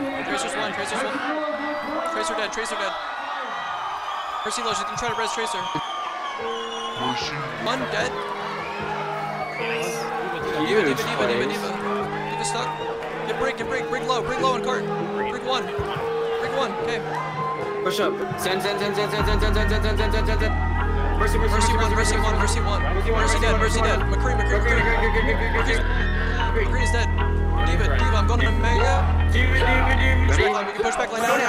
Tracer's one, Tracer's one. Tracer dead, Tracer dead. Mercy low, she's gonna try to res Tracer. One dead. D.Va, D.Va, D.Va, D.Va, D.Va. D.Va stuck. Get Brig, get Brig, Brig low, Brig low on cart. Brig one. Brig one, okay. Push up. Zen, zen, zen, zen, zen, zen, zen, zen, zen, zen, zen, zen, zen. Mercy, mercy, Mercy one, Mercy one, Mercy one. Mercy dead, Mercy dead. McCree, McCree, McCree. McCree is dead. D.Va, D.Va, I'm going to make it. David, David, David, David. Push back, like, we push back like that.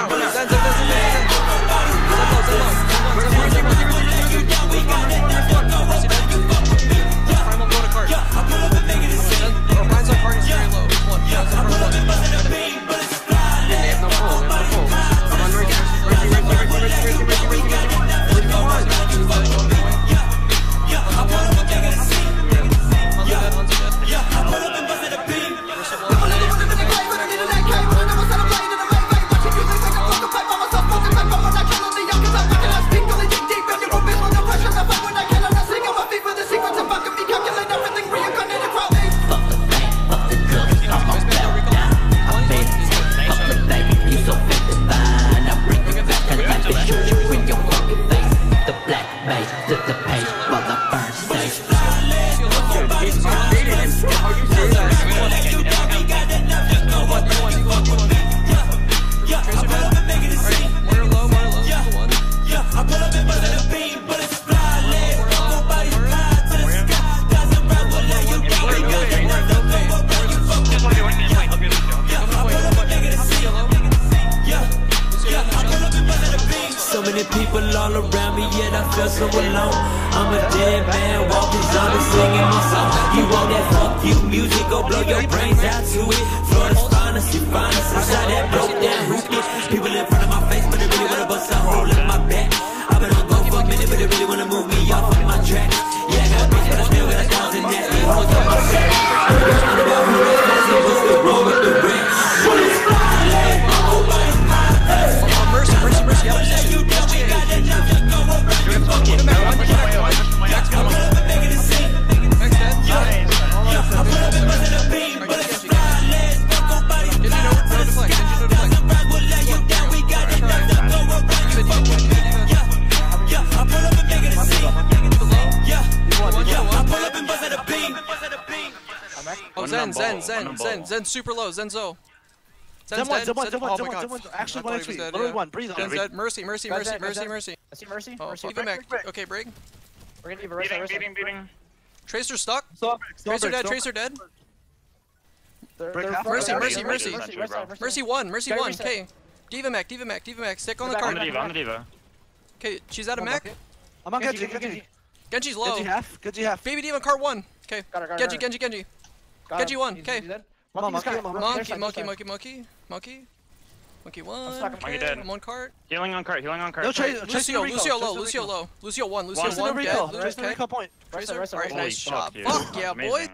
Many people all around me, yet I feel so alone. I'm a dead man walking, zombie singing my song. You want that fuck you music, go blow your brains out to it. Oh, Zen, Zen, Zen, Zen, Zen, super low, Zenzo. Zen one, Zen one, Zen- Zen one, oh Zen my one, God. Zen one. Actually, thought one he HP. Literally one. Breathe on it. Mercy, mercy, mercy, mercy, mercy. I see Mercy. Oh, Mercy. D.Va Mac. Okay, break. We're gonna D.Va Rest. Beating, beating, beating. Tracer stuck. Tracer dead, Tracer dead. They're, Break they're half. front- Mercy, mercy, mercy. Mercy, rest side, rest Mercy one, mercy one. Okay. D.Va Mac, D.Va Mac, D.Va Mac. Stick on the Back, On card. the D.Va, on the D.Va. Okay, she's out of Come mech. I'm on Genji, Genji, Genji, Genji. Genji's low. Genji half. Genji half. Baby Demon card one. Okay. Got her, got her, Genji. Genji, Genji. Got you one, okay. Monkey, monkey, monkey, monkey, monkey, monkey, monkey, monkey. One. Monkey dead. I'm on cart. Healing on cart, healing on cart. No, tra Lucio, Lucio, Lucio, Lucio low, Lucio low. Lucio one, Lucio one. Just the recall point. Tracer, Alright, nice job. Fuck yeah, boy.